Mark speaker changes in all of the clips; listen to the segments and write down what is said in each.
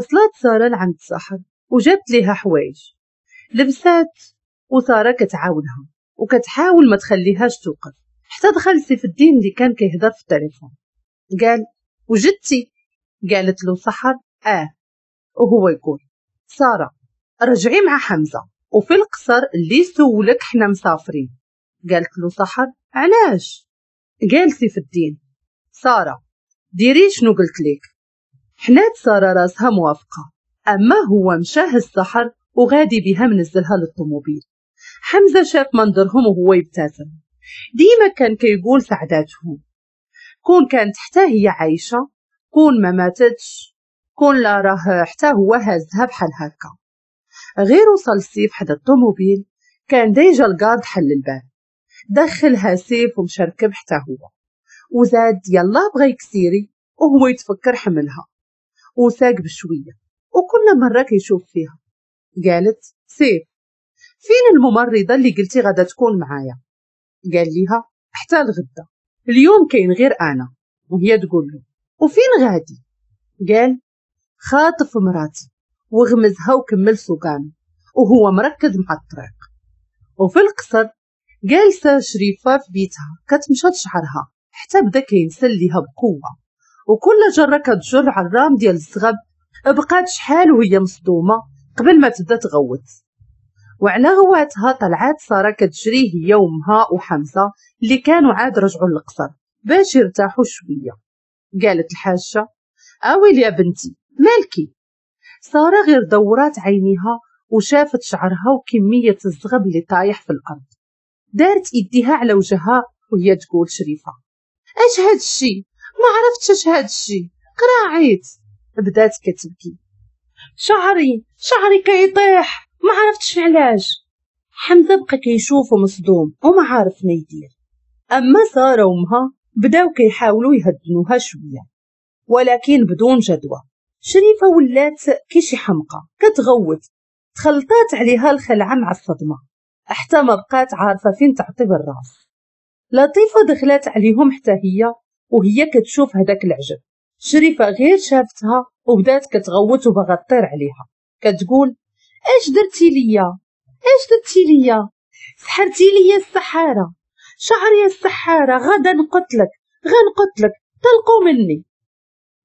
Speaker 1: وصلت سارة لعند الساحر وجابت ليها حوايج. لبسات وسارة كتعاونها وكتحاول ما تخليهاش توقف حتى دخل سيف الدين اللي كان كيهضر في التليفون. قال وجدتي؟ قالت له سحر آه. وهو يقول سارة رجعي مع حمزة وفي القصر اللي سولك حنا مسافرين. قالت له سحر علاش؟ قال سيف الدين سارة ديري شنو قلت لك؟ حنات سارة راسها موافقة. أما هو مشى هازها وغادي بها منزلها للطوموبيل حمزة شاف منظرهم وهو يبتسم. ديما كان كيقول سعداتهم كون كانت حتى هي عايشة كون ما ماتتش كون لا راه حتى هو هازها بحال هكا. غير وصل سيف حدا الطوموبيل كان déjà الكارد حل الباب دخلها سيف ومشركب حتى هو. وزاد يلا بغا يكسيري وهو يتفكر حملها. وساق بشوية وكل مرة كيشوف فيها. قالت سيف فين الممرضة اللي قلتي غدا تكون معايا؟ قال ليها حتى الغدا اليوم كاين غير أنا. وهي تقول له وفين غادي؟ قال خاطف مراتي وغمزها وكمل سوقان وهو مركز مع الطريق. وفي القصر جالسة شريفة في بيتها كتمشط شعرها حتى بدأ كينسل ليها بقوة. وكل جرة كتجر على الرام ديال الزغب بقات شحال وهي مصدومة قبل ما تبدأ تغوت. وعلى غواتها طلعات سارة كتجري هي وأمها وحمزة اللي كانوا عاد رجعوا للقصر باش يرتاحوا شوية. قالت الحاجة أويل يا بنتي مالكي؟ سارة غير دورات عينيها وشافت شعرها وكمية الزغب اللي طايح في الأرض. دارت إيديها على وجهها وهي تقول شريفة أش هاد الشي؟ ما عرفتش اش هاد الشي. قراعيت. بدات كتبكي. شعري شعري كيطيح. ما عرفتش علاش. حمزة بقى كيشوفه مصدوم وما عارف ما يدير. أما سارة وأمها بداو كيحاولوا يهدنوها شوية. ولكن بدون جدوى. شريفة ولات كيشي حمقى. كتغوت. تخلطات عليها الخلعة مع الصدمة. حتى ما بقات عارفة فين تعطي بالراس. لطيفة دخلت عليهم حتى هي. وهي كتشوف هداك العجب. شريفة غير شافتها وبدات كتغوت وبغا تطير عليها. كتقول اش درتي ليا؟ اش درتي ليا؟ سحرتي ليا السحارة. شعري السحارة غدا نقتلك غنقتلك تلقوا مني.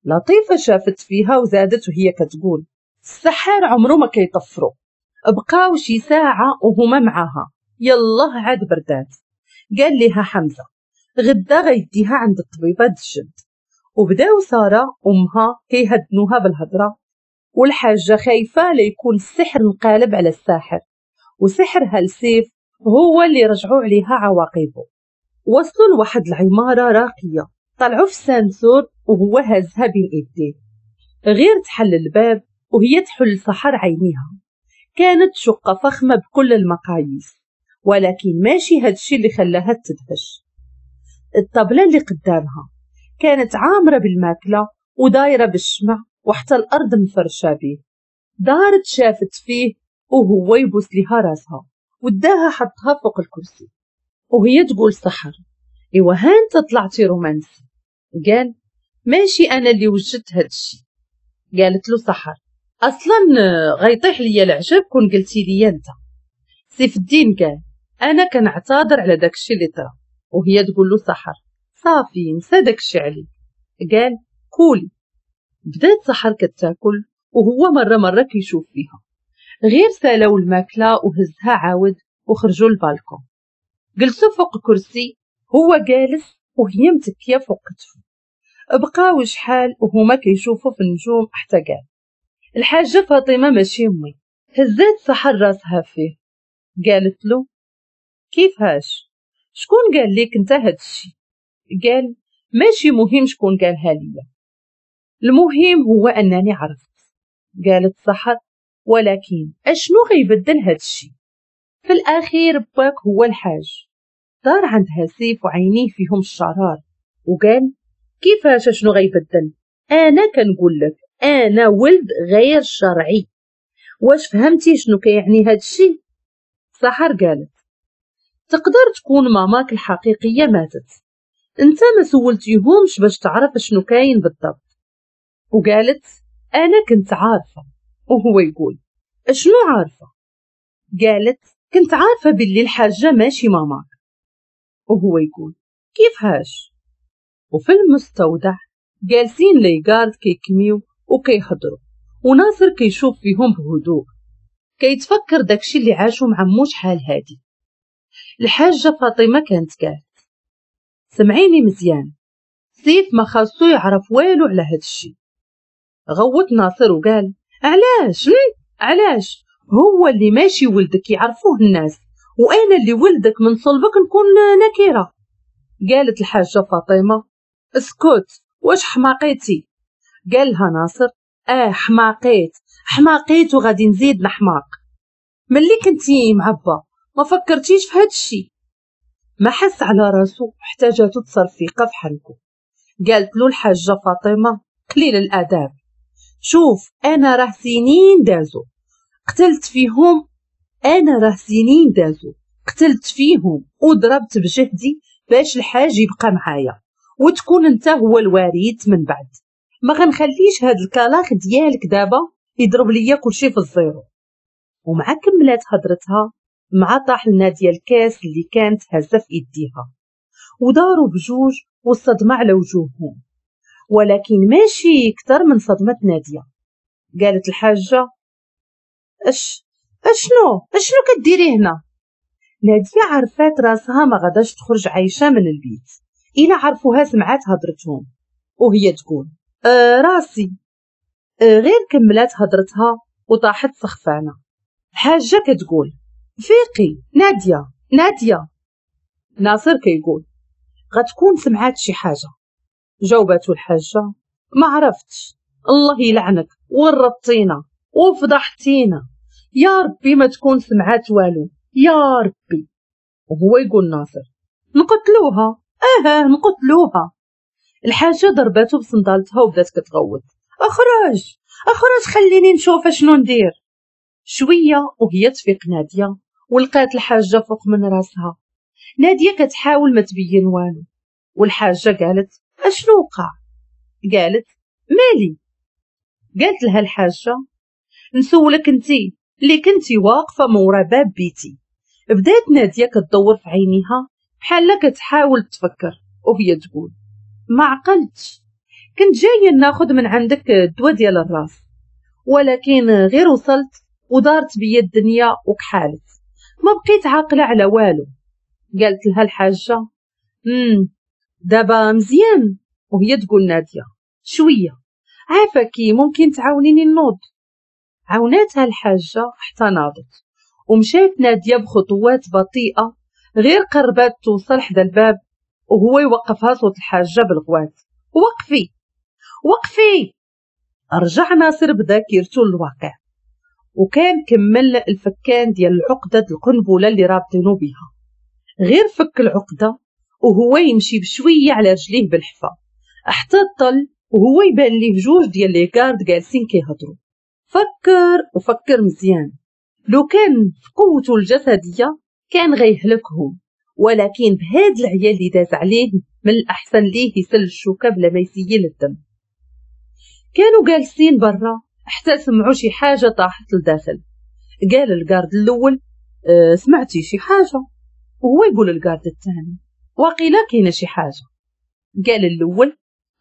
Speaker 1: لطيفة شافت فيها وزادت وهي كتقول السحار عمرو ما كيطفرو. بقاو شي ساعة وهما معاها. يلا عاد بردات. قال ليها حمزة غدا غيديها عند الطبيبة الجد وبداو سارة أمها كيهدنوها بالهضرة والحاجة خايفة ليكون السحر انقالب على الساحر. وسحرها لسيف هو اللي رجعوا عليها عواقبه. وصلوا لواحد العمارة راقية. طلعوا في السانسور وهو هازها بين إيديه. غير تحل الباب وهي تحل سحر عينيها. كانت شقة فخمة بكل المقاييس. ولكن ماشي هادشي اللي خلاها تدهش. الطبلة اللي قدامها. كانت عامرة بالماكلة ودايرة بالشمع وحتى الأرض مفرشة بيه. دارت شافت فيه وهو يبوس لها راسها. وداها حطها فوق الكرسي. وهي تقول سحر. إيوا هانت طلعتي رومانسي. قال ماشي أنا اللي وجدت هادشي قالت له سحر أصلا غيطيح ليا العجب كون قلتي لي أنت. سيف الدين قال أنا كنعتذر على داكشي اللي طرا وهي تقول له سحر. صافي نسى داكشي عليك قال كولي. بدأت سحر كتاكل وهو مرة مرة كيشوف فيها. غير سالاو الماكلة وهزها عاود وخرجوا البالكون جلسوا فوق كرسي هو جالس وهي متكية فوق كتفه. بقاو شحال وهما كيشوفوا في النجوم حتى قال. الحاجة فاطمة ماشي أمي. هزات سحر راسها فيه. قالت له كيفاش؟ شكون قال لك انت هادشي قال ماشي مهم شكون قالها ليا. المهم هو أنني عرفت. قالت سحر ولكن أشنو غيبدل هادشي في الأخير باك هو الحاج. دار عندها سيف وعينيه فيهم الشرار. وقال كيفاش شنو غيبدل؟ أنا كنقول لك أنا ولد غير شرعي. واش فهمتي شنو كيعني هاد الشيء؟ سحر قالت تقدر تكون ماماك الحقيقية ماتت. انت ما سولتيهمش باش تعرف شنو كاين بالضبط. وقالت أنا كنت عارفة. وهو يقول شنو عارفة؟ قالت كنت عارفة باللي الحاجة ماشي ماماك وهو يقول كيف هاش وفي المستودع جالسين ليغارد كيكميو وكيهضروا. وناصر كيشوف فيهم بهدوء. كيتفكر داكشي اللي عاشو مع مو شحال هادي. الحاجة فاطمة كانت قالت. سمعيني مزيان. سيف ما خاصو يعرف والو على هادشي غوت ناصر وقال علاش؟ علاش؟ هو اللي ماشي ولدك يعرفوه الناس وأنا اللي ولدك من صلبك نكون نكيرة. قالت الحاجة فاطمة اسكت واش حماقيتي؟ قالها ناصر آه حماقيت حماقيت وغادي نزيد نحماق ملي كنتي معبى ما فكرتيش في هادشي ما حس على راسو احتاجاتو تصرفيقه في حنكو قالت له الحاجة فاطمة قليل الآداب. شوف أنا راه سنين دازو. قتلت فيهم أنا راه سنين دازو. قتلت فيهم وضربت بجهدي باش الحاج يبقى معايا. وتكون أنت هو الوريث من بعد. ما غنخليش هاد الكلاخ ديالك دابا يضرب ليا كلشي في ال zéro. ومع كملات هضرتها مع طاح ديال الكاس اللي كانت هازه في إيديها. وداروا بجوج والصدمة على وجوههم. ولكن ماشي كتر من صدمة نادية. قالت الحاجة اش أشنو؟ أشنو كديري هنا؟ نادية عرفات راسها ما غداش تخرج عايشة من البيت. إلا عرفوها سمعات هضرتهم. وهي تقول آه راسي. آه غير كملات هضرتها وطاحت سخفانة. الحاجة كتقول فيقي نادية نادية. ناصر كيقول غتكون سمعات شي حاجة. جاوباتو الحاجة ما عرفتش. الله يلعنك ورطينا وفضحتينا. يا ربي ما تكون سمعات والو يا ربي. وهو يقول ناصر نقتلوها. آه نقتلوها. الحاجة ضرباتو بصندالتها وبدات كتغوت أخرج أخرج خليني نشوف شنو ندير. شوية وهي تفيق نادية. ولقات الحاجة فوق من راسها. نادية كتحاول ما تبين والو. والحاجة قالت أشنو وقع؟ قالت مالي. قالت لها الحاجة نسولك أنتي اللي كنتي واقفة مورا باب بيتي. بدات نادية كتدور في عينيها بحال كتحاول تفكر وهي تقول ما عقلتش. كنت جاية ناخد من عندك الدواء ديال الراس. ولكن غير وصلت ودارت بيا الدنيا وكحالت. ما بقيت عاقلة على والو. قالت لها الحاجة مم دابا مزيان. وهي تقول نادية شوية عافاكي ممكن تعاونيني نوض. عاوناتها الحاجة حتى ناضت ومشات نادية بخطوات بطيئة غير قربات توصل حدا الباب وهو يوقفها صوت الحاجة بالغوات. وقفي وقفي! رجع ناصر بذاكرته للواقع. وكان كمل الفكان ديال العقدة القنبلة اللي رابطينو بها غير فك العقدة وهو يمشي بشوية على رجليه بالحفا. حتى طل وهو يبان ليه جوج ديال لي كارد جالسين كيهضروا. فكر وفكر مزيان. لو كان في قوته الجسدية كان غيهلكهم. ولكن بهاد العيال اللي داز عليه من الأحسن ليه يسل الشوكة بلا ما يسيل الدم كانوا جالسين برا. حتى سمعوا شي حاجة طاحت لداخل. قال الجارد الأول أه سمعتي شي حاجة؟ وهو يقول الجارد الثاني وقيلا كاينة شي حاجة. قال الأول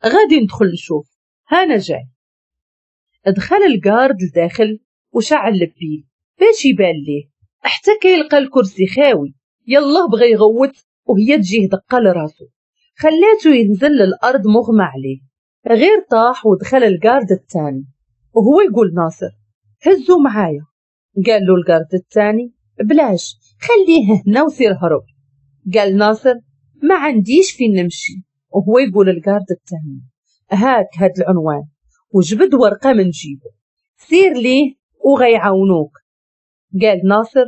Speaker 1: غادي ندخل نشوف. هانا جاي. دخل الجارد لداخل وشعل البيل باش يبان ليه حتى كيلقى الكرسي خاوي. يلا بغى يغوت. وهي تجيه دقة لراسو. خلاتو ينزل للأرض مغمى عليه. غير طاح ودخل الجارد الثاني. وهو يقول ناصر هزو معايا. قال له الجارد الثاني بلاش خليه هنا وسير هرب قال ناصر ما عنديش فين نمشي. وهو يقول الجارد الثاني هاك هاد العنوان وجبد ورقة من جيبه. سير ليه وغيعاونوك. قال ناصر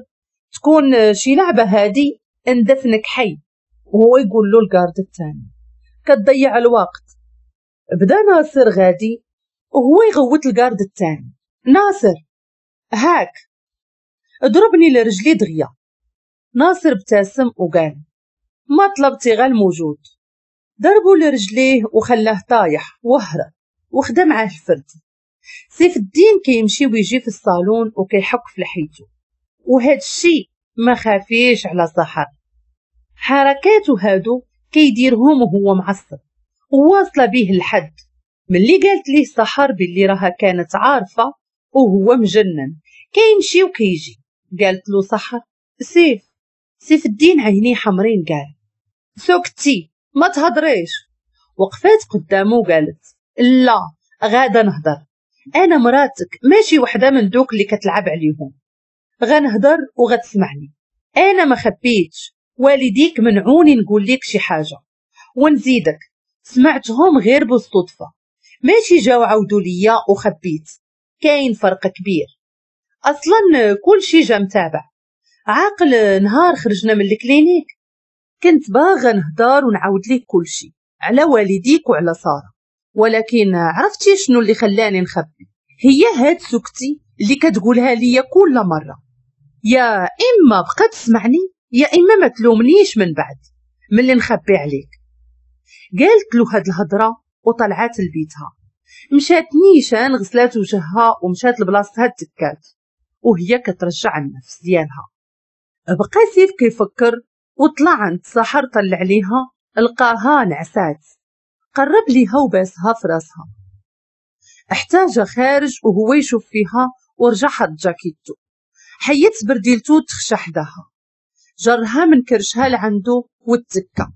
Speaker 1: تكون شي لعبة هادي ندفنك حي. وهو يقول له الجارد الثاني كتضيع الوقت. بدا ناصر غادي وهو يغوت الجارد الثاني. ناصر هاك. اضربني لرجلي دغيا. ناصر ابتسم وقال ما طلبتي غير الموجود ضربوا لرجليه وخلاه طايح وهرب وخدا معاه الفرد. سيف الدين كيمشي ويجي في الصالون وكيحك في لحيته. وهاد الشيء ما خافيش على سحر حركاته هادو كيديرهم وهو معصب. وواصله به الحد. ملي قالت ليه سحر باللي راها كانت عارفة وهو مجنن. كيمشي وكيجي. قالت له سحر سيف سيف الدين عينيه حمرين قال. سكتي ما تهضريش وقفات قدامه وقالت لا غادا نهضر أنا مراتك ماشي وحدة من دوك اللي كتلعب عليهم. غنهضر وغتسمعني. أنا ما خبيتش. والديك منعوني نقول لك شي حاجة. ونزيدك. سمعتهم غير بالصدفة. ماشي جاو عاودوا ليا وخبيت. كاين فرق كبير. أصلا كل شي جا متابع. عاقل نهار خرجنا من الكلينيك. كنت باغا نهضر ونعاود لك كل شي على والديك وعلى سارة. ولكن عرفتي شنو اللي خلاني نخبي؟ هي هاد سكتي اللي كتقولها ليا كل مرة. يا إما بقى تسمعني يا إما ما تلومنيش من بعد ملي نخبي عليك. قالت له هاد الهضرة وطلعت لبيتها. مشات نيشان غسلات وجهها ومشات لبلاصتها تكات وهي كترجع النفس ديالها. بقى سيف كيفكر وطلع عند سحر طلع عليها لقاها نعسات. قرب ليها وباسها في راسها. احتاج خارج وهو يشوف فيها ورجع حط جاكيتو. حيت برديلتو تخشى حداها. جرها من كرشها لعندو وتكا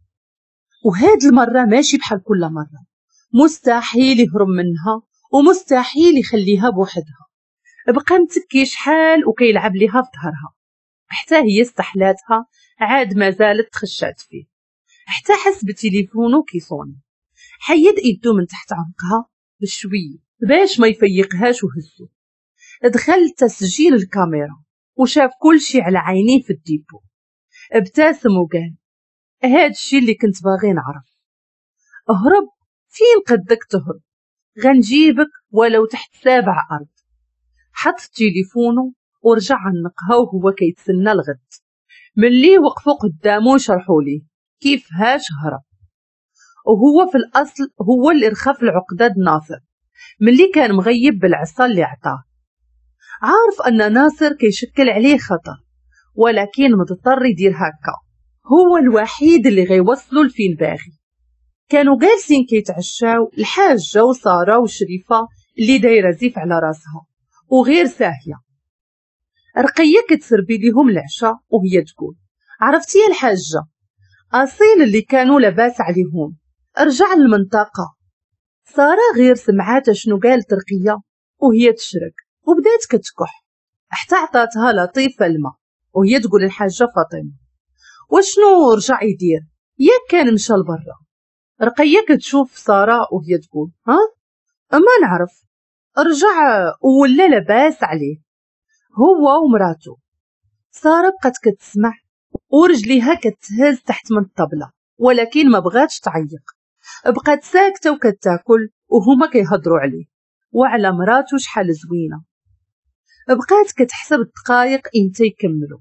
Speaker 1: وهاد المرة ماشي بحال كل مرة. مستحيل يهرب منها ومستحيل يخليها بوحدها. بقى متكي شحال وكيلعب ليها في ظهرها. حتى هي استحلاتها عاد ما زالت تخشات فيه. حتى حس بتليفونو كيصوني. حيد إيدو من تحت عنقها بشوية باش ما يفيقهاش وهزو. دخل تسجيل الكاميرا وشاف كل شي على عينيه في الديبو. ابتسم وقال هاد الشي اللي كنت باغي نعرف. اهرب فين قدك تهرب غنجيبك ولو تحت سابع أرض. حط تليفونه ورجع عنقها وهو كيتسنى الغد. ملي وقفوا قدامه شرحوا كيف هاش هرب. وهو في الأصل هو اللي رخف العقدة ناصر. ملي كان مغيب بالعصا اللي عطاه. عارف أن ناصر كيشكل عليه خطر ولكن مضطر يدير هكا. هو الوحيد اللي غيوصلو لفين باغي. كانوا جالسين كيتعشاو الحاجة وسارة وشريفة اللي دايرة زيف على راسها وغير ساهية. رقية كتسربي ليهم العشاء وهي تقول عرفتي الحاجة أصيل اللي كانوا لاباس عليهم رجع للمنطقة. سارة غير سمعات شنو قالت رقية وهي تشرك وبدات كتكح. حتى عطاتها لطيفة الماء وهي تقول الحاجة فاطمة وشنو رجع يدير؟ ياك كان مشى لبرا. رقية كتشوف سارة وهي تقول ها؟ ما نعرف. رجع ولا لاباس عليه هو ومراته. سارة بقات كتسمع ورجليها كتهز تحت من الطبلة ولكن ما بغاتش تعيق. بقات ساكتة وكتاكل وهما كيهضروا عليه. وعلى مراته شحال زوينة. بقات كتحسب الدقايق إمتى يكملوا.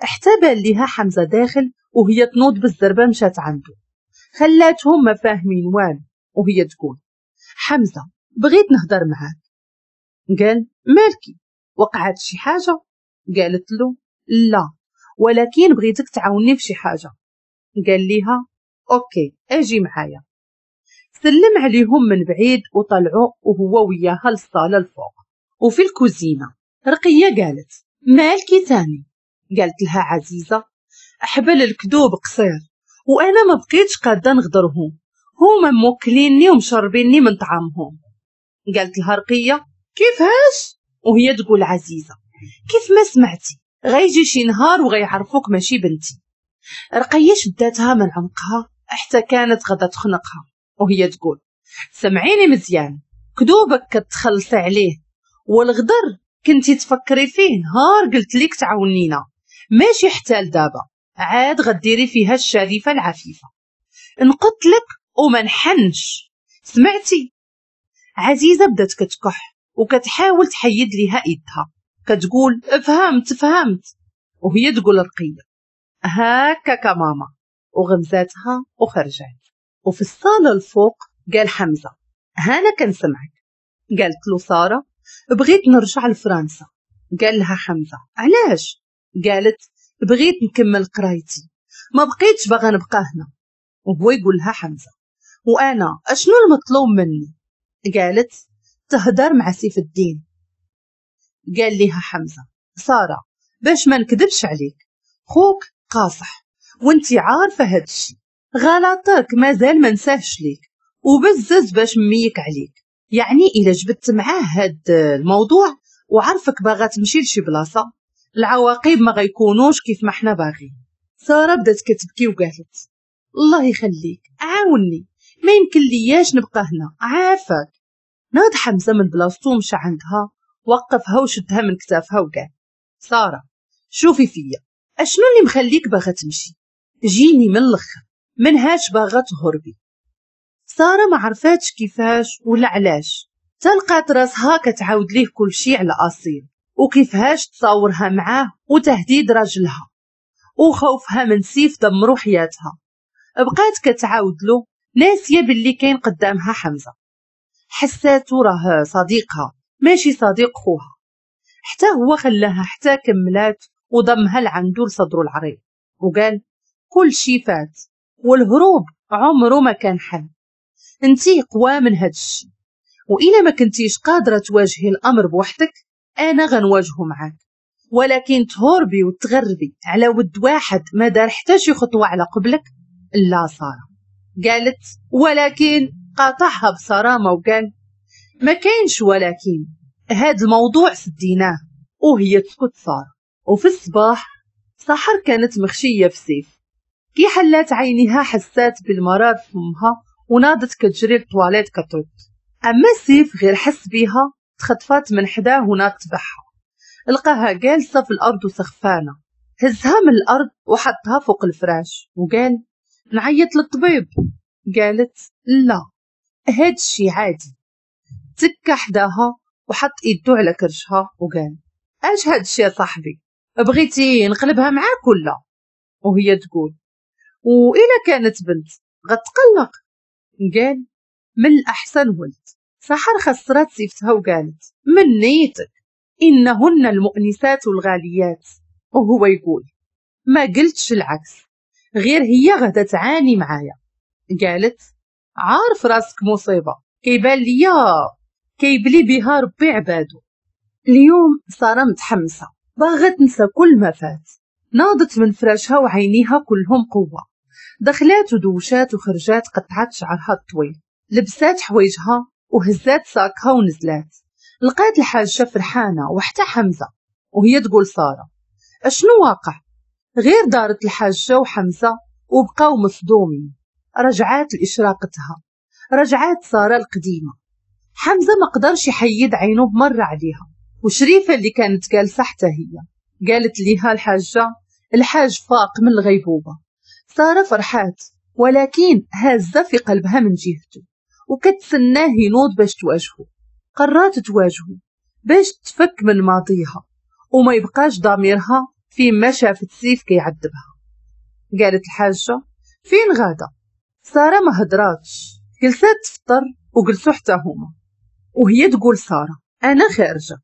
Speaker 1: حتى بان ليها حمزة داخل وهي تنوض بالزربة مشات عنده. خلاتهم ما فاهمين والو وهي تقول حمزة بغيت نهضر معاك. قال مالكي؟ وقعت شي حاجة؟ قالت له لا ولكن بغيتك تعاوني في شي حاجة. قال ليها أوكي أجي معايا. سلم عليهم من بعيد وطلعوا وهو وياها للصالة الفوق. وفي الكوزينة رقية قالت مالكي ثاني؟ قالت لها عزيزة أحبل الكذوب قصير. وأنا ما بقيتش قادة نغدرهم. هما موكليني ومشربيني من طعامهم. قالت لها رقية كيفاش؟ وهي تقول عزيزة كيف ما سمعتي غيجي شي نهار وغيعرفوك ماشي بنتي. رقية شداتها من عمقها حتى كانت غدا تخنقها. وهي تقول سمعيني مزيان كذوبك كتخلصي عليه والغدر كنتي تفكري فيه نهار قلت لك تعاونينا ماشي حتى لدابا عاد غديري فيها الشريفة العفيفة. نقتلك وما نحنش. سمعتي؟ عزيزة بدات كتكح وكتحاول تحيد ليها إيدها. كتقول فهمت فهمت. وهي تقول رقية هاكا ماما. وغمزاتها وخرجت. وفي الصالة الفوق قال حمزة هانا كنسمعك. قالت له سارة بغيت نرجع لفرنسا. قال لها حمزة علاش؟ قالت بغيت نكمل قرايتي. ما بقيتش باغا نبقى هنا. وهو يقول لها حمزة. وأنا أشنو المطلوب مني؟ قالت تهدر مع سيف الدين. قال لها حمزة. سارة باش ما نكذبش عليك. خوك قاصح. وانتي عارفة هادشي غلطك مازال ما نساهش ليك. وبزز باش ميك عليك. يعني إلا جبت معاه هاد الموضوع وعرفك باغا تمشي لشي بلاصة؟ العواقب ما غيكونوش كيف ما حنا باغيين. سارة بدات كتبكي وقالت الله يخليك عاوني. ما يمكن لياش نبقى هنا عافاك. ناض حمزة من بلاصتو مشى عندها وقفها وشدها من كتافها وقال سارة شوفي فيا أشنو اللي مخليك باغا تمشي؟ جيني من الآخر من هاش باغا تهربي. سارة ما عرفاتش كيفاش ولا علاش تلقات راسها كتعاود ليه كل شي على أصيل. وكيفاش تصاورها معاه وتهديد راجلها وخوفها من سيف دمرو حياتها بقات كتعاود له ناسية باللي كاين قدامها حمزة. حساتو راه صديقها ماشي صديق خوها. حتى هو خلاها حتى كملات وضمها لعندو لصدرو العريض. وقال كل شي فات والهروب عمره ما كان حل. انتي قوى من هاد الشي. وإلا ما كنتيش قادرة تواجهي الأمر بوحدك أنا غنواجهه معاك. ولكن تهربي وتغربي على ود واحد ما دار حتى شي خطوة على قبلك؟ لا سارة. قالت ولكن قاطعها بصرامة وقال ما كاينش ولكن. هاد الموضوع سديناه. وهي تسكت سارة. وفي الصباح سحر كانت مخشية في سيف. كي حلات عينيها حسات بالمرض في فمها وناضت كتجري الطواليت كترد. أما سيف غير حس بيها تخطفات من حداه وناض تبعها لقاها جالسة في الأرض وسخفانة. هزها من الأرض وحطها فوق الفراش. وقال نعيط للطبيب. قالت لا هاد الشي عادي. تكا حداها وحط إيدو على كرشها وقال أش هاد الشي يا صاحبي؟ بغيتي نقلبها معاك ولا؟ وهي تقول وإلا كانت بنت غتقلق. قال من الأحسن ولد. سحر خسرت سيفتها وقالت من نيتك؟ إنهن المؤنسات الغاليات. وهو يقول ما قلتش العكس غير هي غدا تعاني معايا. قالت عارف راسك مصيبة كيبان ليا كيبلي بها ربي عبادو اليوم سارة متحمسة باغا تنسى كل ما فات ناضت من فراشها وعينيها كلهم قوة دخلات ودوشات وخرجات قطعت شعرها الطويل لبسات حوايجها وهزات ساكها ونزلات. لقات الحاجة فرحانة وحتى حمزة وهي تقول سارة أشنو واقع؟ غير دارت الحاجة وحمزة وبقاو مصدومين. رجعات لإشراقتها رجعات سارة القديمة. حمزة ما قدرش يحيد عينه بمرة عليها وشريفة اللي كانت جالسة حتى هي قالت ليها الحاجة الحاج فاق من الغيبوبة. سارة فرحات ولكن هازة في قلبها من جهته. وكتسناه ينوض باش تواجهه قررت تواجهه باش تفك من ماضيها وما يبقاش ضميرها في ما شافت سيف كيعذبها قالت الحاجة فين غادة؟ سارة ما هدراتش. جلسات تفطر وجلسوا حتى هما. وهي تقول سارة أنا خارجة.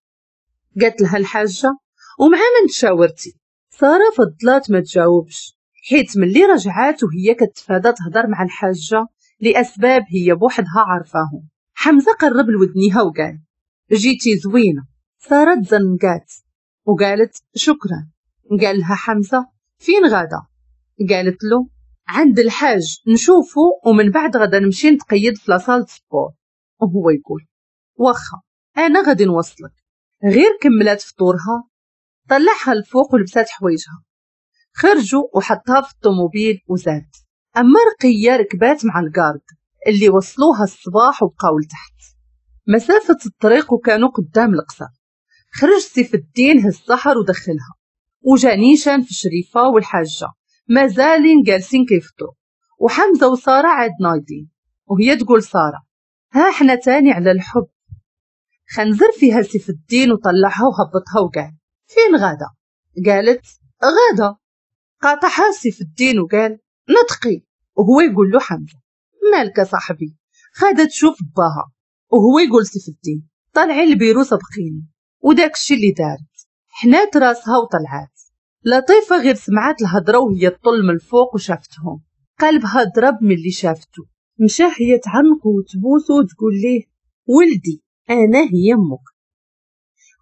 Speaker 1: قالت لها الحاجة ومع من تشاورتي. سارة فضلات ما تجاوبش حيت ملي رجعات وهي كتفادى تهضر مع الحاجة لأسباب هي بوحدها عارفاهم حمزة قرب لودنيها وقال جيتي زوينة. سارة تزنقات وقالت شكرا. قال لها حمزة فين غادا قالت له عند الحاج نشوفه ومن بعد غدا نمشي نتقيد في لاصال سبور. وهو يقول واخا أنا غادي نوصلك. غير كملات فطورها طلعها الفوق ولبسات حوايجها. خرجوا وحطها في الطوموبيل وزاد. أما رقية ركبات مع الجارد اللي وصلوها الصباح وبقاو لتحت مسافة الطريق وكانوا قدام القصر خرج سيف الدين هالسحر ودخلها. وجا نيشان في شريفة والحاجة. مازالين جالسين كيفطروا وحمزة وسارة عاد نايضين وهي تقول سارة ها إحنا تاني على الحب. خنزر فيها سيف الدين وطلعها وهبطها وقال فين غادة؟ قالت غادة. قاطعها سيف الدين وقال نطقي وهو يقول له حمزة مالك صاحبي؟ خادة تشوف باها وهو يقول سيف الدين طلعي البيرو سبقيني وداك الشي اللي دارت. حنات راسها وطلعات. لطيفة غير سمعات الهضرة وهي تطل من الفوق وشافتهم. قلبها ضرب من اللي شافته. مشى هي تعنق وتبوسو وتقول ليه ولدي أنا هي أمك.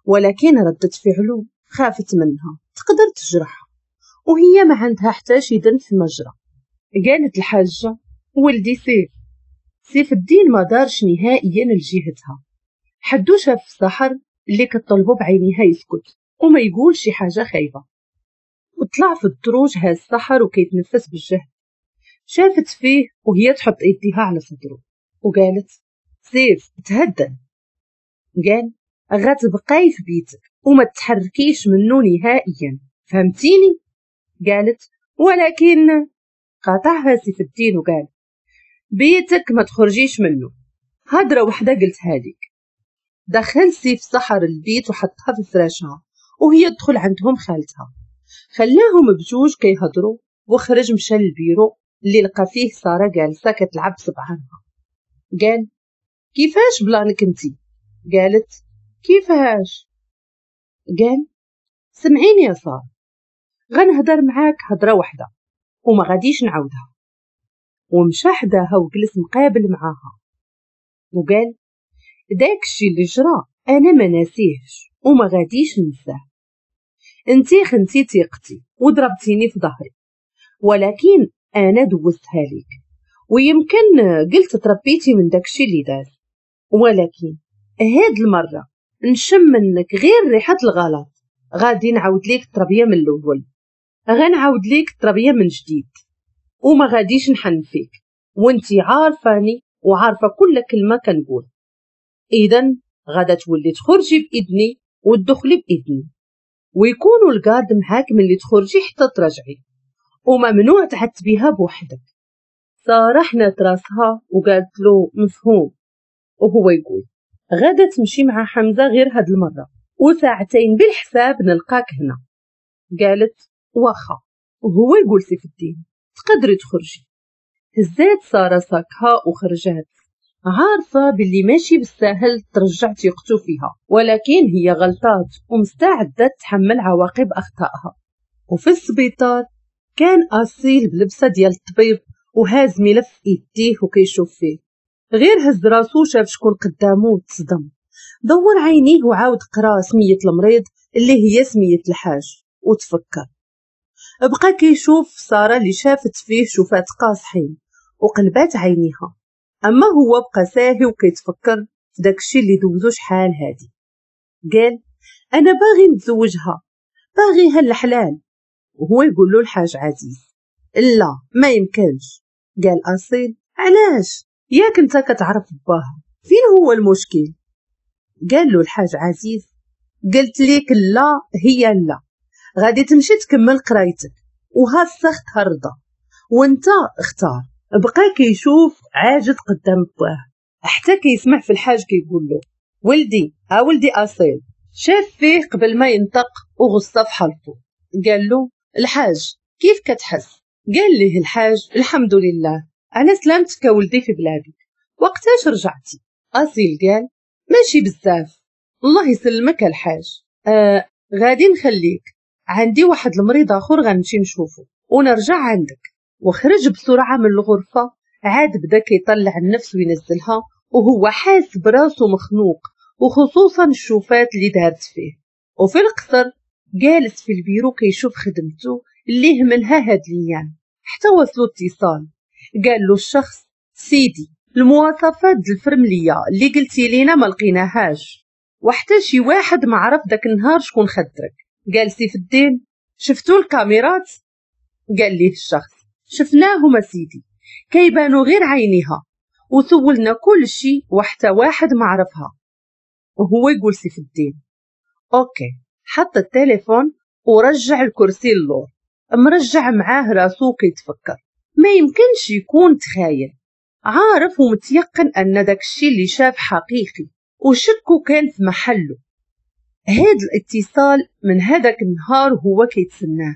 Speaker 1: ولكن ردة فعله خافت منها. تقدر تجرحها. وهي ما عندها حتى شي دم في مجرى قالت الحاجة. ولدي سيف. سيف الدين ما دارش نهائيا لجهتها. حدو شاف السحر اللي كطلبو بعينيها يسكت وما يقول شي حاجة خايبة. وطلع في الدروج هاز السحر وكيتنفس بالجهد. شافت فيه وهي تحط ايديها على صدره. وقالت سيف تهدن قال غتبقاي في بيتك وما تحركيش منه نهائيا. فهمتيني؟ قالت ولكن قاطعها سيف الدين وقال بيتك ما تخرجيش منه. هدرة وحدة قلتها لك دخل سيف سحر البيت وحطها في فراشها وهي تدخل عندهم خالتها. خلاهم بجوج كيهضروا وخرج مشى للبيرو اللي لقى فيه سارة جالسة كتلعب بصبعانها قال كيفاش plan ك انتي قالت كيفاش؟ قال سمعيني يا سارة. غنهدر معاك هضرة وحدة. وما غاديش نعاودها. ومشى حداها وجلس مقابل معاها. وقال داكشي اللي جرى أنا ما ناسيهش وما غاديش ننساه. انتي خنتي تيقتي وضربتيني في ظهري. ولكن أنا دوزتها ليك. ويمكن قلت تربيتي من داكشي اللي داز. ولكن هاد المرة نشم منك غير ريحة الغلط. غادي نعاود ليك التربية من الأول. غنعاود ليك التربية من جديد. وما غاديش نحن فيك. وانتي عارفاني وعارفة كل كلمة كنقول. إذا غادا تولي تخرجي بإذني وتدخلي بإذني. ويكونوا القاد معاك ملي تخرجي حتى ترجعي وممنوع تعتبيها بوحدك. سارة حنات راسها وقالت له مفهوم. وهو يقول غدا تمشي مع حمزة غير هاد المرة. وساعتين بالحساب نلقاك هنا. قالت واخا وهو يقول سيف الدين تقدري تخرجي. هزات سارة ساكها وخرجات. عارفة باللي ماشي بالساهل ترجع تيقتو فيها ولكن هي غلطات ومستعدة تحمل عواقب أخطائها. وفي السبيطار كان أصيل بلبسة ديال الطبيب وهاز ملف إيديه وكيشوف فيه. غير هز راسو شاف شكون قدامو وتصدم. دور عينيه وعاود قرا سمية المريض اللي هي سمية الحاج وتفكر. بقى كيشوف سارة اللي شافت فيه شوفات قاصحين وقلبات عينيها. أما هو بقى ساهي وكيتفكر في داكشي اللي دوزو شحال هادي. قال أنا باغي نتزوجها باغيها الحلال. وهو يقول له الحاج عزيز لا ما يمكنش. قال أصيل علاش؟ ياك أنت كتعرف باها فين هو المشكل؟ قال له الحاج عزيز قلت ليك لا هي لا. غادي تمشي تكمل قرايتك. وها السخت هرضا وانت اختار. بقى كيشوف عاجز قدام باه حتى كيسمع في الحاج كيقول له ولدي ها ولدي أصيل. شاف فيه قبل ما ينطق وغصة في حلقه قال له الحاج كيف كتحس؟ قال ليه الحاج الحمد لله. على سلامتك ولدي في بلادك وقتاش رجعتي؟ أصيل قال ماشي بزاف. الله يسلمك الحاج. آه غادي نخليك. عندي واحد المريض آخر غنمشي نشوفه ونرجع عندك. وخرج بسرعة من الغرفة. عاد بدا كيطلع النفس وينزلها. وهو حاس براسو مخنوق. وخصوصا الشوفات اللي دارت فيه. وفي القصر جالس في البيرو كيشوف خدمته اللي هملها هاد ليام حتى وصلوا اتصال. قال له الشخص سيدي المواصفات الفرملية اللي قلتي لينا ما لقيناهاش. وحتى شي واحد ما عرف داك النهار شكون خدرك. قال سيف الدين شفتوا الكاميرات؟ قال ليه الشخص شفناهم سيدي كيبانوا غير عينيها وسولنا كل شي وحتى واحد ما عرفها. وهو يقول سيف الدين OK حط التليفون ورجع الكرسي اللور مرجع معاه راسو كيتفكر ما يمكنش يكون تخايل عارف ومتيقن أن داك الشي اللي شاف حقيقي وشكو كان في محله. هاد الاتصال من هذاك النهار هو كيتسناه.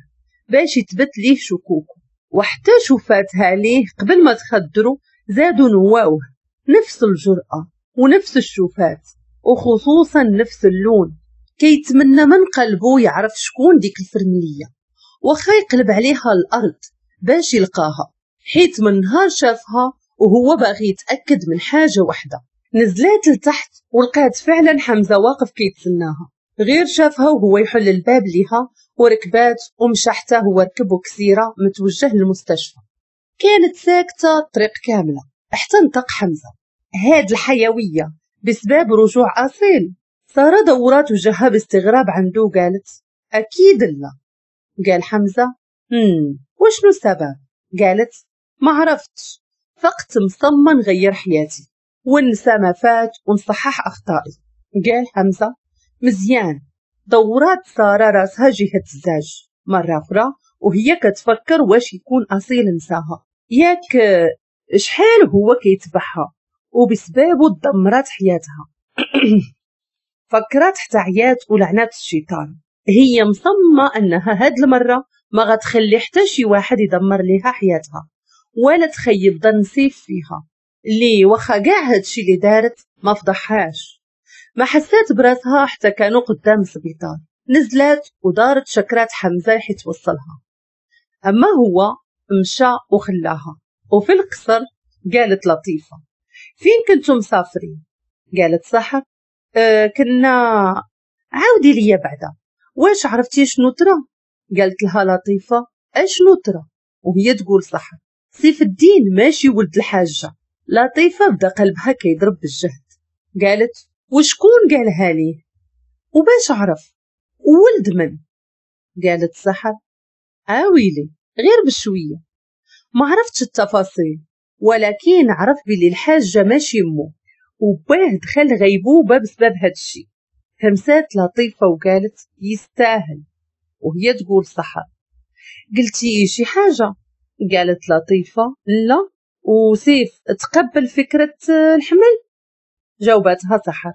Speaker 1: باش يثبت ليه شكوكو. وحتى شوفاتها ليه قبل ما تخدروا زادوا نواوه. نفس الجرأة ونفس الشوفات. وخصوصا نفس اللون. كيتمنى من قلبه يعرف شكون ديك الفرملية. وخا يقلب عليها الأرض باش يلقاها. حيت من نهار شافها وهو باغي يتأكد من حاجة وحدة. نزلات لتحت ولقات فعلا حمزة واقف كيتسناها. غير شافها وهو يحل الباب ليها وركبات ومشى حتى هو ركب وكسيرة متوجه للمستشفى. كانت ساكتة الطريق كاملة حتى نطق حمزة. هاد الحيوية بسبب رجوع أصيل. سارة دورات وجهها باستغراب عنده قالت أكيد لا. قال حمزة هم وشنو السبب؟ قالت ما عرفتش فقط مصمم نغير حياتي ونسى ما فات ونصحح أخطائي. قال حمزة مزيان. دورات سارة راسها جهة الزاج. مرة أخرى وهي كتفكر واش يكون أصيل نساها. ياك شحال هو كيتبعها؟ وبسبابه دمرات حياتها. فكرات حتى عيات ولعنات الشيطان. هي مصممة أنها هاد المرة ما غتخلي حتى شي واحد يدمر ليها حياتها. ولا تخيب ظن سيف فيها. اللي واخا كاع هادشي اللي دارت ما فضحهاش. ما حسات براسها حتى كانوا قدام السبيطار نزلت ودارت شكرات حمزة حيت وصلها أما هو مشى وخلاها وفي القصر قالت لطيفة فين كنتم مسافرين؟ قالت صح أه كنا عاودي ليا بعدا. واش عرفتي شنو ترى؟ قالت لها لطيفة اشنو ترى؟ وهي تقول صح سيف الدين ماشي ولد الحاجة. لطيفة بدا قلبها كيضرب بالجهد. قالت وشكون قالها ليه وباش عرف ولد من؟ قالت سحر. عاويلي غير بشوية. ما عرفتش التفاصيل ولكن عرف بلي الحاجة ماشي مو وباه دخل غيبوبة بسبب هادشي. همسات لطيفة وقالت يستاهل. وهي تقول سحر. قلتي شي حاجة؟ قالت لطيفة لا. وسيف تقبل فكرة الحمل؟ جاوبتها سحر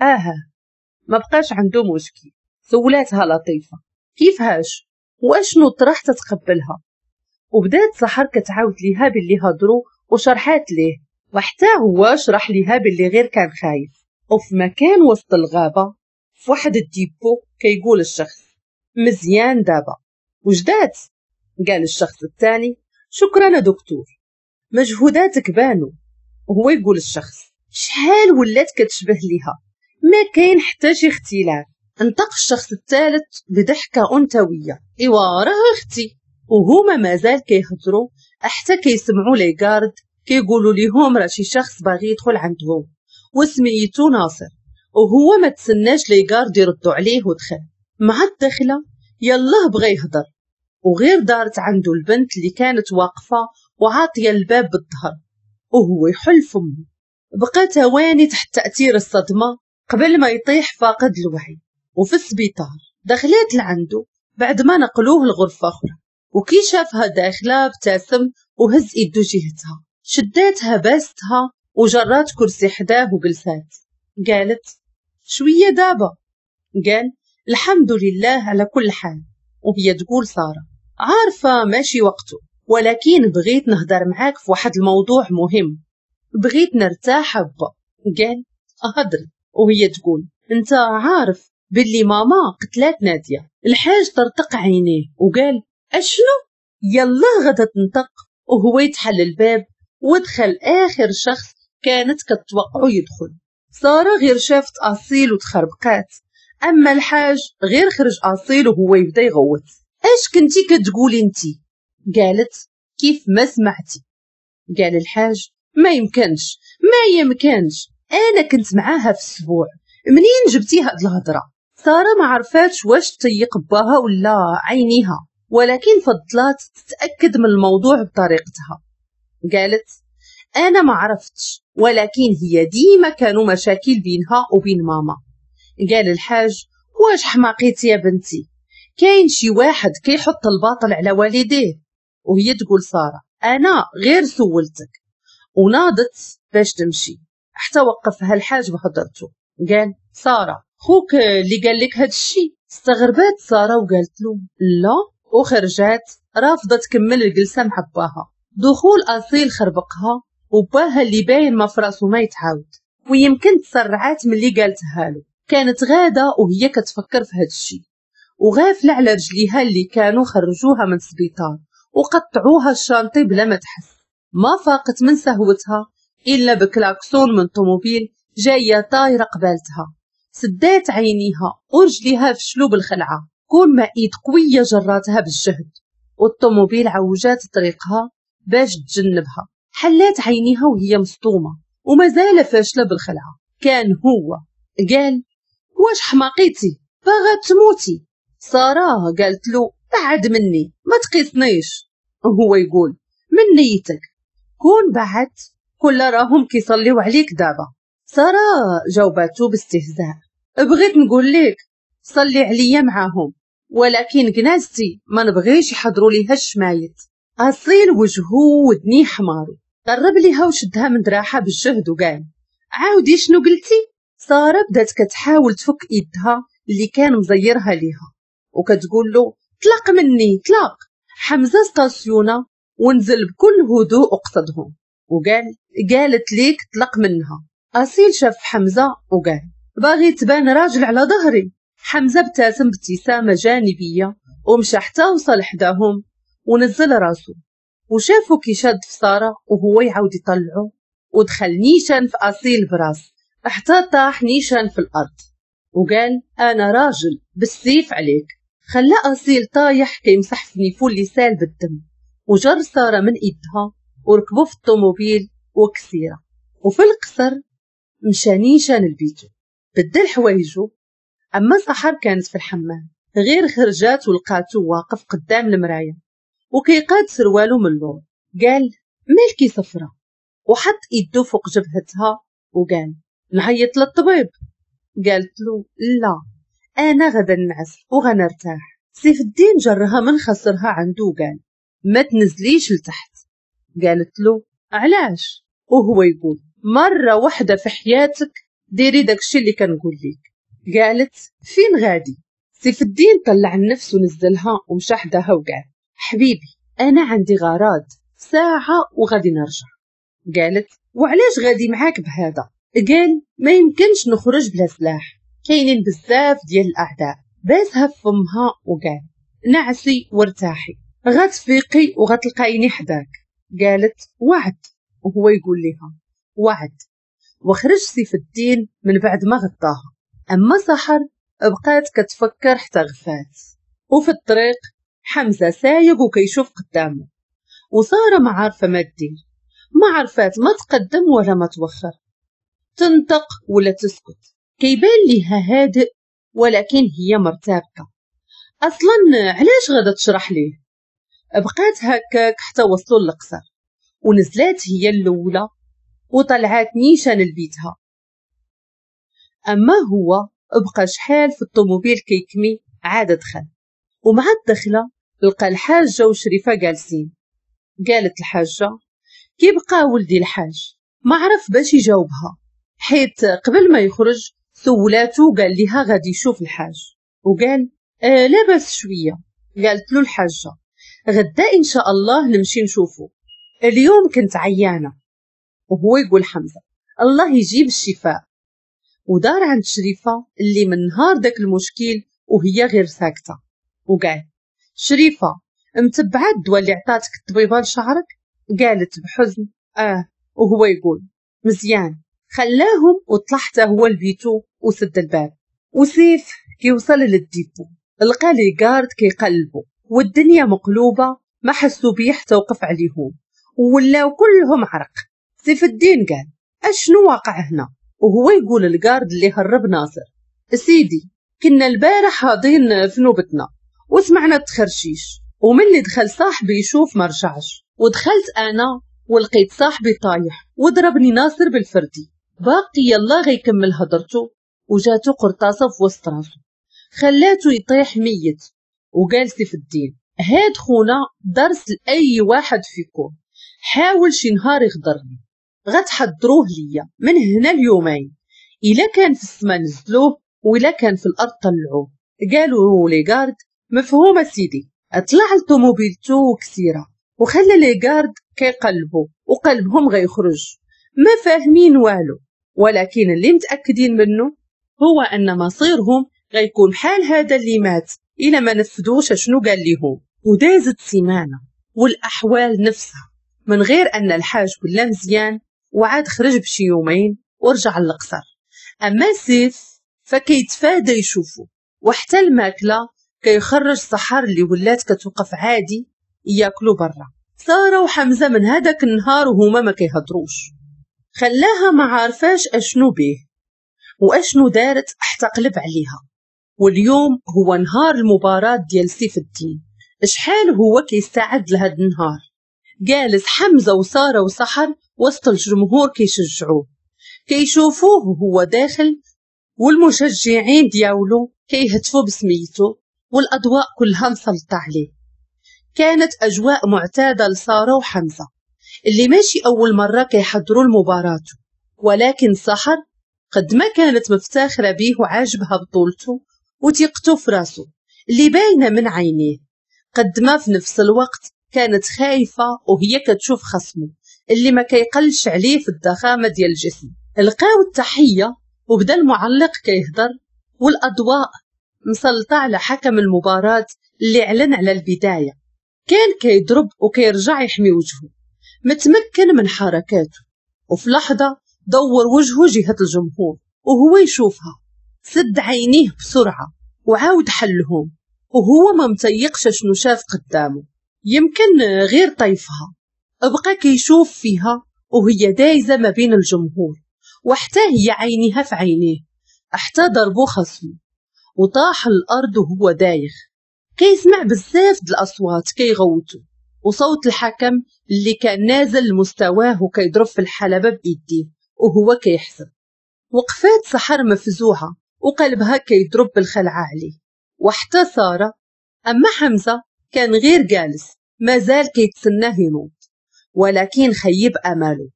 Speaker 1: آه ما بقاش عنده مشكل. سولاتها لطيفة. كيفاش واشنو طرح تتقبلها؟ وبدات سحر كتعاود ليها باللي هضروا وشرحات ليه. وحتى هو شرح ليها باللي غير كان خايف. وفي مكان وسط الغابة في واحد الديبو كيقول الشخص مزيان دابا. وجدات قال الشخص الثاني شكرا دكتور. مجهوداتك بانوا وهو يقول الشخص شحال ولات كتشبه ليها؟ ما كاين حتى شي اختلاف. انطق الشخص الثالث بضحكة أنثوية. إيوا راه أختي. وهما مازال كيهضروا. حتى كيسمعوا لي كارد كيقولوا ليهم راه شي شخص باغي يدخل عندهم. وسميتو ناصر. وهو ما تسناش لي كارد يردوا عليه ودخل. مع الدخلة يلاه بغى يهضر. وغير دارت عنده البنت اللي كانت واقفة وعاطية الباب بالظهر. وهو يحل فمه. بقى تواني تحت تأثير الصدمة قبل ما يطيح فاقد الوعي وفي السبيطار دخلت لعنده بعد ما نقلوه لغرفة أخرى وكي شافها داخلة ابتسم وهز إيدو جهتها. شداتها باستها وجرات كرسي حداه وجلسات قالت شوية دابا قال الحمد لله على كل حال. وهي تقول سارة عارفة ماشي وقته ولكن بغيت نهدر معاك في واحد الموضوع مهم. بغيت نرتاح هبا قال أهدري وهي تقول أنت عارف باللي ماما قتلات نادية الحاج طرطق عينيه. وقال أشنو؟ يلا غدا تنطق. وهو يتحل الباب ودخل آخر شخص كانت كتوقعو يدخل. سارة غير شافت أصيل وتخربقات. أما الحاج غير خرج أصيل وهو يبدأ يغوت اش كنتي كتقولي أنتي؟ قالت كيف ما سمعتي. قال الحاج ما يمكنش ما يمكنش. أنا كنت معاها في السبوع منين جبتي هاد الهضرة؟ سارة ما عرفاتش واش تطيق باها ولا عينيها ولكن فضلات تتأكد من الموضوع بطريقتها. قالت أنا ما عرفتش ولكن هي ديما كانوا مشاكل بينها وبين ماما. قال الحاج واش حماقيتي يا بنتي؟ كاين شي واحد كيحط الباطل على والديه. وهي تقول سارة أنا غير سولتك. وناضت باش تمشي. حتى وقفها الحاج بهضرته قال سارة خوك اللي قال لك هاد الشي. استغربات سارة وقالت له لا. وخرجات رافضة تكمل الجلسة مع باها دخول أصيل خربقها وباها اللي باين ما فراسو ما يتعاود. ويمكن تسرعات من اللي قالتها له. كانت غادة وهي كتفكر في هاد الشي. وغافلة على رجليها اللي كانوا خرجوها من السبيطار وقطعوها الشانطي بلا ما تحس. ما فاقت من سهوتها إلا بكلاكسون من طوموبيل جاية طايرة قبالتها. سدات عينيها ورجليها فشلو بالخلعة كون ما إيد قوية جراتها بالجهد والطوموبيل عوجات طريقها باش تجنبها. حلات عينيها وهي مصطومة ومازال فاشلة بالخلعة كان هو. قال واش حماقيتي؟ باغا تموتي. سارة قالت له بعد مني ما تقيسنيش هو يقول من نيتك. كون بعد كل راهم كيصليو عليك دابا. سارة جاوباتو باستهزاء. بغيت نقول لك صلي عليا معاهم ولكن كنازتي ما نبغيش يحضروا ليها الشمايت أصيل وجهو ودني حمارو قرب ليها وشدها من دراحها بالجهد وقال عاودي شنو قلتي؟ سارة بدات كتحاول تفك إيدها اللي كان مزيرها ليها وكتقول له طلق مني طلق حمزة stationna ونزل بكل هدوء وقصدهم وقال قالت ليك طلق منها. أصيل شاف حمزة وقال باغي تبان راجل على ظهري. حمزة ابتسم ابتسامة جانبية ومشى حتى وصل حداهم ونزل راسو وشافو كي شاد في سارة وهو يعاود يطلعو ودخل نيشان في أصيل براس. حتى طاح نيشان في الأرض. وقال أنا راجل بالسيف عليك. خلى أصيل طايح كيمسح في نيفو اللي سال بالدم. وجر سارة من إيدها وركبوا في الطوموبيل وكسيرا. وفي القصر مشى نيشان لبيتو بدل حوايجو أما سحر كانت في الحمام. غير خرجات ولقاتو واقف قدام المراية وكيقاد سروالو من اللور. قال مالكي صفرة وحط إيدو فوق جبهتها وقال نعيط للطبيب. قالت له لا أنا غدا نعس وغنرتاح. سيف الدين جرها من خسرها عنده وقال ما تنزليش لتحت. قالت له علاش؟ وهو يقول مرة واحدة في حياتك ديري داكشي اللي كنقول لك قالت فين غادي؟ سيف الدين طلع النفس ونزلها ومشى حداها وقال حبيبي أنا عندي غراض ساعة وغادي نرجع. قالت وعلاش غادي معاك بهذا؟ قال ما يمكنش نخرج بلا سلاح كاينين بزاف ديال الأعداء باسها فمها وقال نعسي وارتاحي. غتفيقي وغتلقايني حداك. قالت وعد. وهو يقول لها وعد. وخرج سيف الدين من بعد ما غطاها. أما سحر بقات كتفكر حتى غفات. وفي الطريق حمزة سايق وكيشوف قدامه. وسارة ما عارفة ما دير ما عرفات ما تقدم ولا ما توخر. تنطق ولا تسكت. كيبان ليها هادئ ولكن هي مرتبكة أصلا علاش غادا تشرح ليه؟ بقات هكاك حتى وصلوا للقصر ونزلات هي الأولى وطلعات نيشان لبيتها. أما هو بقى شحال في الطوموبيل كيكمي عاد دخل ومع الدخلة لقى الحاجة وشريفة جالسين. قالت الحاجة كيبقى ولدي الحاج ما عرف باش يجاوبها حيت قبل ما يخرج سولاتو قال لها غادي يشوف الحاج. وقال آه لاباس شوية. قالت له الحاجة غدا إن شاء الله نمشي نشوفه اليوم كنت عيانة. وهو يقول حمزة الله يجيب الشفاء. ودار عند شريفة اللي من نهار داك المشكل وهي غير ساكتة. وقال شريفة متبعة الدواء اللي عطاتك الطبيبة لشعرك؟ قالت بحزن آه. وهو يقول مزيان. خلاهم وطلع حتى هو لبيتو وسد الباب. وسيف كيوصل للديبو. لقى لي كارد كيقلبو. والدنيا مقلوبة ما حسوا بيه حتى وقف عليهم ولاو كلهم عرق. سيف الدين قال أشنو واقع هنا؟ وهو يقول الجارد اللي هرب ناصر سيدي كنا البارح هاضين في نوبتنا وسمعنا التخرشيش ومن اللي دخل صاحبي يشوف ما رجعش ودخلت أنا ولقيت صاحبي طايح وضربني ناصر بالفردي باقي يلا غيكمل هضرته وجاتو قرطاسة في وسط راسو خلاتو يطيح ميت وقال سيف الدين هاد خونا درس لأي واحد فيكم حاول شي نهار يغدرني غتحضروه ليا من هنا اليومين إلا كان في السما نزلوه وإلا كان في الأرض طلعوه. قالوا لي غارد مفهوم سيدي أطلع لطوموبيلتو كسيرة وخلى لي غارد كيقلبوا وقلبهم غيخرج ما فاهمين والو ولكن اللي متأكدين منه هو أن مصيرهم غيكون بحال هذا اللي مات. إلى ما نفذوش شنو قال لهم ودازت سيمانة والأحوال نفسها من غير أن الحاج ولا مزيان وعاد خرج بشي يومين ورجع للقصر. أما سيف فكيتفادى يشوفو وحتى الماكلة كيخرج سحر اللي ولات كتوقف عادي ياكلو برا. سارة وحمزة من هذاك النهار وهما ما كيهضروش. خلاها ما عارفاش أشنو بيه وأشنو دارت حتى قلب عليها. واليوم هو نهار المباراة ديال سيف الدين. شحال هو كيستعد لهاد النهار؟ جالس حمزة وسارة وسحر وسط الجمهور كيشجعوه. كيشوفوه هو داخل والمشجعين دياولو كيهتفوا بسميتو والأضواء كلها مسلطة عليه. كانت أجواء معتادة لسارة وحمزة اللي ماشي أول مرة كيحضروا المباراة. ولكن سحر قد ما كانت مفتاخرة بيه وعاجبها بطولته وثقته في راسه اللي باينة من عينيه. قد ما في نفس الوقت كانت خايفة وهي كتشوف خصمه اللي ما كيقلش عليه في الضخامة ديال الجسم. لقاو التحية وبدا المعلق كيهضر والأضواء مسلطة على حكم المباراة اللي أعلن على البداية. كان كيضرب وكيرجع يحمي وجهه. متمكن من حركاته. وفي لحظة دور وجهه جهة الجمهور وهو يشوفها. سد عينيه بسرعة وعاود حلهم وهو ما متيقش شنو شاف قدامه. يمكن غير طيفها. بقى كيشوف فيها وهي دايزة ما بين الجمهور. وحتى هي عينيها في عينيه. حتى ضربو خصمه وطاح الأرض وهو دايخ. كيسمع بزاف د الأصوات كيغوتو وصوت الحكم اللي كان نازل لمستواه وكيضرب في الحلبة بإيديه وهو كيحسب. وقفات سحر مفزوعة. وقلبها كيضرب بالخلعة عليه وحتى سارة أما حمزة كان غير جالس مازال كيتسناه ينوض ولكن خيب أماله.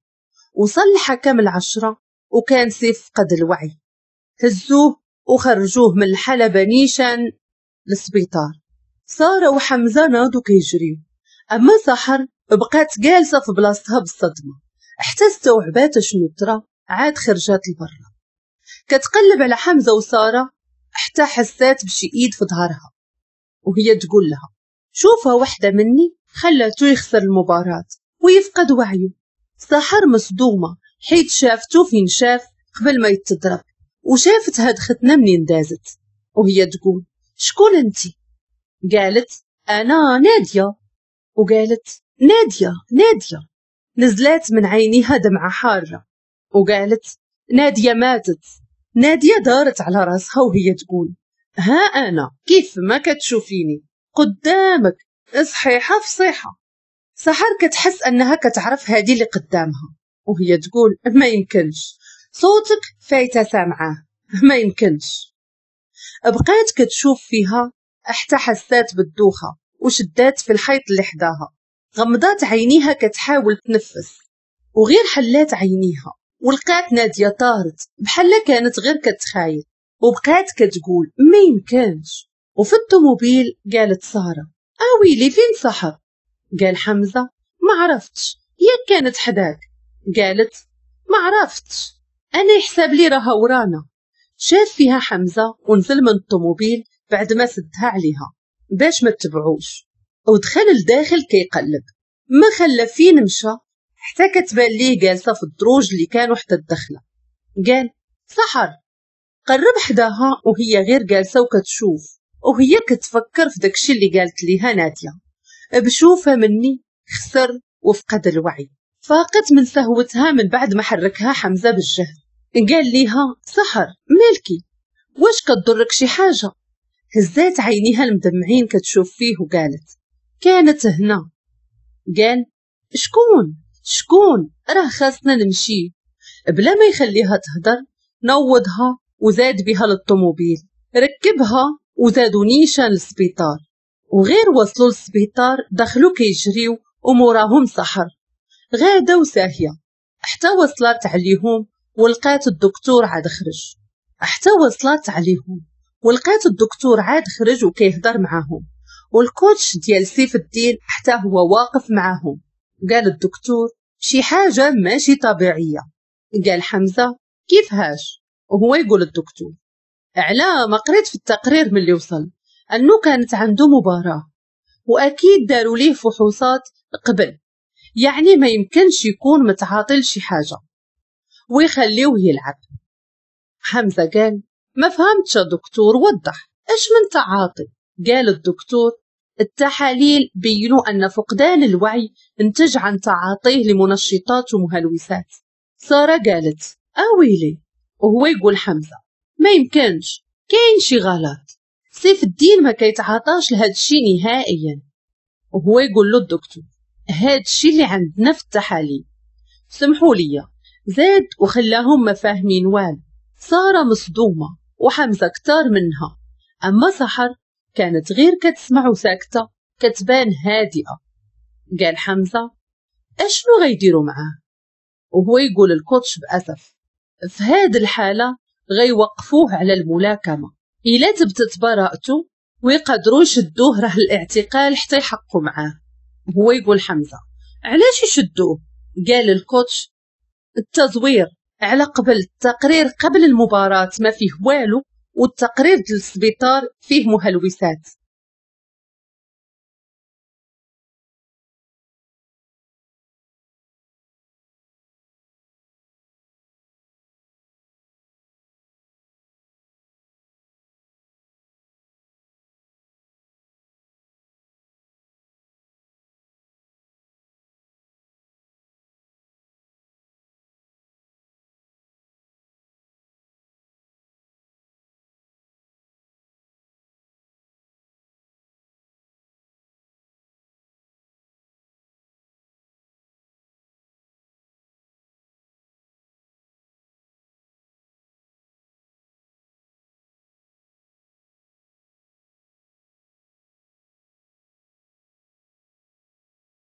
Speaker 1: وصل الحكم العشرة وكان سيف فقد الوعي. هزوه وخرجوه من الحلبة نيشان للسبيطار. سارة وحمزة ناضوا كيجريو. أما سحر بقات جالسة في بلاصتها بالصدمة. حتى استوعبات شنو طرا؟ عاد خرجات لبرا. كتقلب على حمزة وسارة حتى حسات بشي إيد في ظهرها وهي تقول لها شوفها وحدة مني خلاتو يخسر المباراة ويفقد وعيه. سحر مصدومة حيت شافتو فين شاف قبل ما يتضرب وشافت هاد ختنا منين دازت. وهي تقول شكون انتي قالت أنا نادية. وقالت نادية نادية. نزلات من عينيها دمعة حارة. وقالت نادية ماتت. نادية دارت على راسها وهي تقول ها أنا كيف ما كتشوفيني؟ قدامك صحيحة في صيحة سحر كتحس أنها كتعرف هذه اللي قدامها وهي تقول ما يمكنش صوتك فايتة سامعاه ما يمكنش. بقيت كتشوف فيها حتى حسات بالدوخة وشدات في الحيط اللي حداها غمضات عينيها كتحاول تنفس وغير حلات عينيها. ولقات نادية طارت بحال كانت غير كتخايل وبقات كتقول ما يمكنش وفي الطوموبيل قالت سارة اويلي فين سحر قال حمزة ما عرفتش ياك كانت حداك قالت ما عرفتش أنا يحسب لي راها ورانا شاف فيها حمزة ونزل من الطوموبيل بعد ما سدها عليها باش ما تبعوش ودخل لداخل كيقلب ما خلى فين مشى حتى كتبان ليه جالسة في الدروج اللي كانوا حتى الدخلة. قال سحر. قرب حداها وهي غير جالسة وكتشوف وهي كتفكر في داكشي اللي قالت ليها نادية. بشوفها مني خسر وفقد الوعي. فاقت من سهوتها من بعد ما حركها حمزة بالجهد قال ليها سحر مالكي؟ واش كتضرك شي حاجة؟ هزات عينيها المدمعين كتشوف فيه وقالت كانت هنا. قال شكون؟ شكون راه خاصنا نمشي؟ بلا ما يخليها تهدر نوضها وزاد بها للطوموبيل. ركبها وزادوا نيشان للسبيطار. وغير وصلوا للسبيطار دخلوا كيجريو وموراهم سحر. غادة وساهية. حتى وصلت عليهم ولقات الدكتور عاد خرج. حتى وصلت عليهم ولقات الدكتور عاد خرج وكيهضر معاهم. والكوتش ديال سيف الدين حتى هو واقف معاهم. قال الدكتور شي حاجة ماشي طبيعية. قال حمزة كيف هاش وهو يقول الدكتور على ما قريت في التقرير من اللي وصل أنه كانت عنده مباراة وأكيد داروا ليه فحوصات قبل يعني ما يمكنش يكون متعاطي لشي حاجة ويخليوه يلعب. حمزة قال ما فهمتش يا دكتور وضح إيش من تعاطي قال الدكتور التحاليل بينوا أن فقدان الوعي انتج عن تعاطيه لمنشطات ومهلوسات سارة قالت أويلي وهو يقول حمزة ما يمكنش كاين شي غلط سيف الدين ما كيتعاطاش لهاد الشي نهائيا. وهو يقول له الدكتور هاد الشي اللي عندنا في التحاليل. سمحوا لي زاد وخلاهم ما فاهمين والو. سارة مصدومة وحمزة كتار منها. أما سحر كانت غير كتسمع وساكتة كتبان هادئة. قال حمزة أشنو غيديروا معاه؟ وهو يقول الكوتش بأسف. في هاد الحالة غيوقفوه على الملاكمة. إلا تبتت براءته ويقدروا يشدوه راه الاعتقال حتى يحقوا معاه. هو يقول حمزة علاش يشدوه؟ قال الكوتش التزوير على قبل التقرير قبل المباراة ما فيه والو. والتقرير ديال السبيطار فيه مهلوسات.